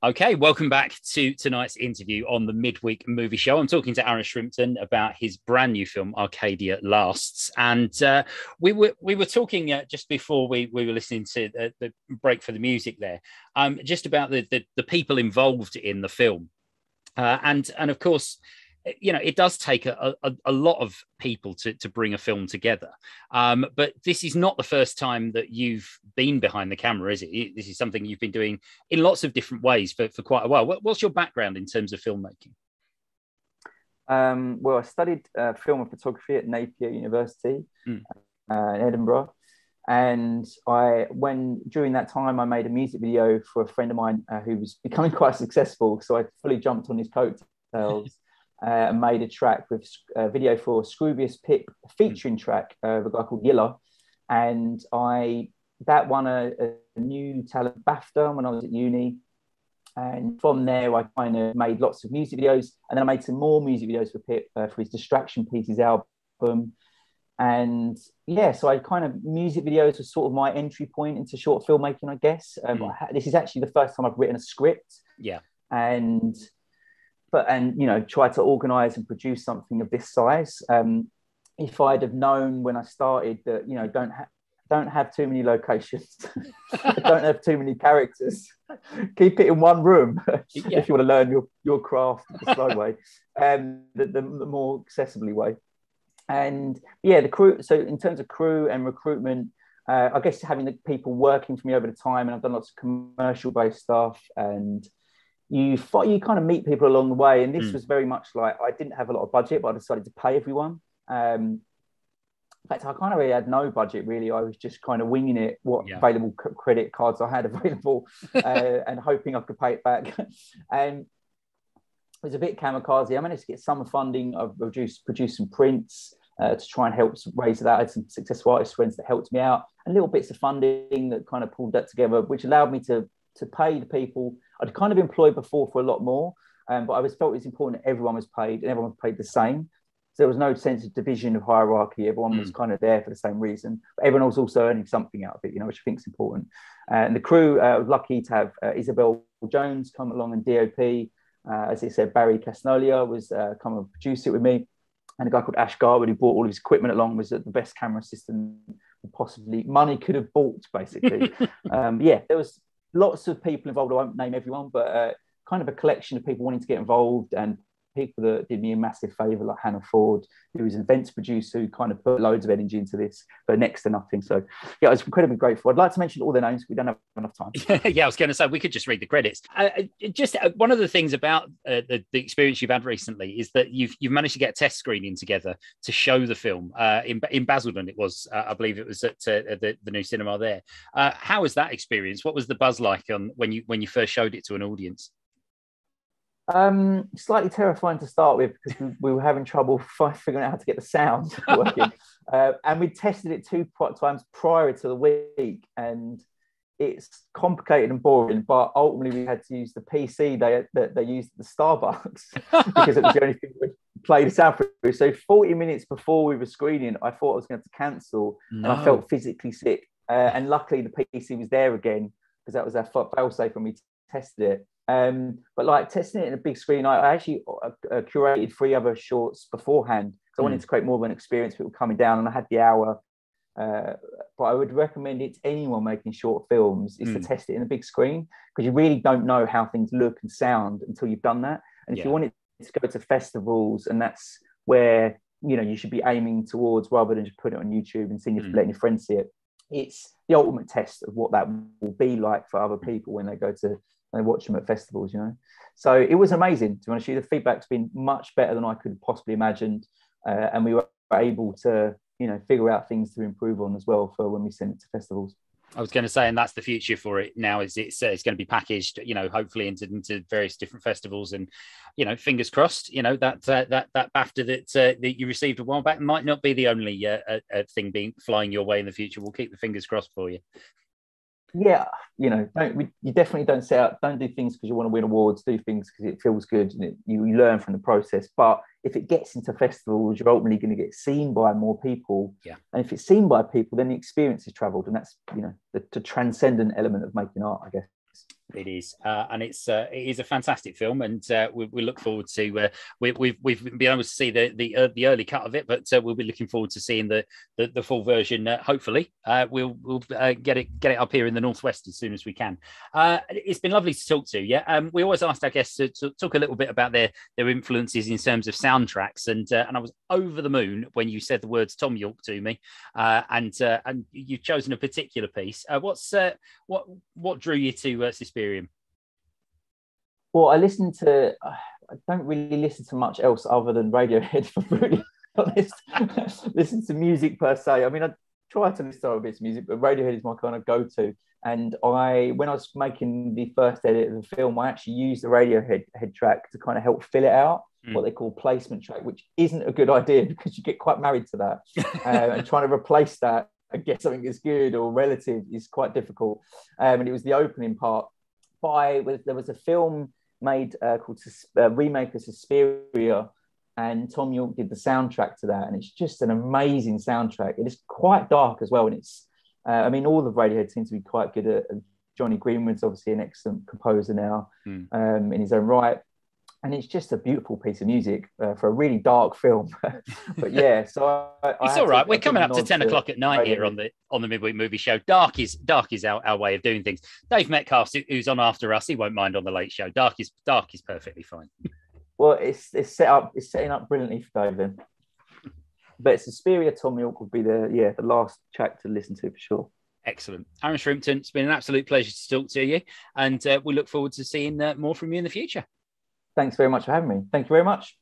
Okay, welcome back to tonight's interview on the midweek movie show. I'm talking to Aaron Shrimpton about his brand new film Arcadia Lasts, and uh, we were we were talking uh, just before we, we were listening to the, the break for the music there, um, just about the, the, the people involved in the film, uh, and and of course you know, it does take a, a, a, lot of people to, to bring a film together. Um, but this is not the first time that you've been behind the camera, is it? This is something you've been doing in lots of different ways for, for quite a while. What's your background in terms of filmmaking? Um, well, I studied uh, film and photography at Napier University mm. uh, in Edinburgh. And I, when during that time, I made a music video for a friend of mine uh, who was becoming quite successful. So I fully jumped on his coattails uh, made a track with a uh, video for Scroobius Pip featuring track uh, of a guy called Yilla. And I that won a, a new talent BAFTA when I was at uni. And from there, I kind of made lots of music videos. And then I made some more music videos for Pip uh, for his Distraction Pieces album. And yeah, so I kind of music videos was sort of my entry point into short filmmaking, I guess. Um, mm. I, this is actually the first time I've written a script. Yeah. And but and you know try to organize and produce something of this size um, if i'd have known when i started that you know don't ha- don't have too many locations don't have too many characters keep it in one room yeah. if you want to learn your, your craft the slow way um, the, the, the more accessibly way and yeah the crew so in terms of crew and recruitment uh, I guess having the people working for me over the time, and I've done lots of commercial based stuff and you you kind of meet people along the way, and this mm. was very much like I didn't have a lot of budget, but I decided to pay everyone. Um, in fact, I kind of really had no budget really. I was just kind of winging it, what yeah. available c- credit cards I had available, uh, and hoping I could pay it back. and it was a bit kamikaze. I managed to get some funding. I've produced, produced some prints uh, to try and help raise that. I had some successful artist friends that helped me out, and little bits of funding that kind of pulled that together, which allowed me to to pay the people I'd kind of employed before for a lot more, um, but I was felt it was important that everyone was paid and everyone was paid the same. So there was no sense of division of hierarchy. Everyone mm. was kind of there for the same reason. But everyone was also earning something out of it, you know, which I think is important. Uh, and the crew uh, was lucky to have uh, Isabel Jones come along and DOP. Uh, as I said, Barry Casnolia was uh, come and produce it with me. And a guy called Ash Garwood, who brought all his equipment along, was the best camera system possibly money could have bought, basically. um, yeah, there was lots of people involved. I won't name everyone, but uh, kind of a collection of people wanting to get involved and people that did me a massive favor, like Hannah Ford, who was an events producer who kind of put loads of energy into this, but next to nothing. So, yeah, I was incredibly grateful. I'd like to mention all their names. We don't have enough time. yeah, I was going to say we could just read the credits. Uh, uh, just uh, one of the things about uh, the, the, experience you've had recently is that you've you've managed to get a test screening together to show the film uh, in in Basildon. It was, uh, I believe, it was at the, the new cinema there. how was that experience? What was the buzz like on when you when you first showed it to an audience? Um, slightly terrifying to start with because we, we were having trouble figuring out how to get the sound working, uh, and we tested it two times prior to the week, and it's complicated and boring. But ultimately, we had to use the PC they that they used at the Starbucks because it was the only thing we play the sound through. So, forty minutes before we were screening, I thought I was going to cancel, no. and I felt physically sick. Uh, and luckily, the PC was there again because that was our fail safe when we tested it. Um, but like testing it in a big screen, I, actually uh, uh, curated three other shorts beforehand because I wanted mm. to create more of an experience for people coming down, and I had the hour. Uh, but I would recommend it to anyone making short films is mm. to test it in a big screen because you really don't know how things look and sound until you've done that. And if yeah. you want it to go to festivals, and that's where you know you should be aiming towards rather than just put it on YouTube and seeing if mm. letting your friends see it. It's the ultimate test of what that will be like for other people when they go to they watch them at festivals, you know. So it was amazing. To be honest, the feedback's been much better than I could possibly imagined, uh, and we were able to, you know, figure out things to improve on as well for when we send it to festivals. I was going to say, and that's the future for it now. Is it's uh, it's going to be packaged, you know, hopefully into, into various different festivals, and you know, fingers crossed, you know that uh, that that BAFTA that uh, that you received a while back might not be the only uh, uh, thing being flying your way in the future. We'll keep the fingers crossed for you yeah, you know, don't, you definitely don't set out, don't do things because you want to win awards, do things because it feels good and it, you, you learn from the process. But if it gets into festivals, you're ultimately going to get seen by more people. Yeah. And if it's seen by people, then the experience is traveled. And that's, you know, the, the transcendent element of making art, I guess. It is, uh, and it's uh, it is a fantastic film, and uh, we, we, look forward to uh, we, have we've, we've been able to see the the, uh, the early cut of it, but uh, we'll be looking forward to seeing the the, the full version. hopefully, we'll we'll get it get it up here in the northwest as soon as we can. it's been lovely to talk to. Yeah, um, we always asked our guests to, to, talk a little bit about their their influences in terms of soundtracks, and and I was over the moon when you said the words Thom Yorke to me, uh, and uh, and you've chosen a particular piece. Uh, what's what what drew you to Suspirium? Well, I listen to. I don't really listen to much else other than Radiohead. For really honest, listen to music per se. I mean, I try to listen to other bits of music, but Radiohead is my kind of go-to. And I, when I was making the first edit of the film, I actually used the Radiohead head track to kind of help fill it out, mm. what they call placement track, which isn't a good idea because you get quite married to that. uh, and trying to replace that and get something that's good or relative is quite difficult. Um, and it was the opening part by there was a film made uh, called uh, remake of Suspiria, and Thom Yorke did the soundtrack to that, and it's just an amazing soundtrack. It is quite dark as well, and it's uh, I mean all the Radiohead seems to be quite good at. Jonny Greenwood's obviously an excellent composer now mm. um, in his own right and it's just a beautiful piece of music uh, for a really dark film. but yeah, so I, I it's all right. To, We're coming up to ten o'clock at night here on the on the midweek movie show. Dark is dark is our, our way of doing things. Dave Metcalf, who's on after us, he won't mind on the late show. Dark is dark is perfectly fine. Well, it's it's set up it's setting up brilliantly for Dave then. But Suspiria Thom Yorke would be the yeah the last track to listen to for sure. Excellent. Aaron Shrimpton, it's been an absolute pleasure to talk to you, and uh, we look forward to seeing uh, more from you in the future. Thanks very much for having me. Thank you very much.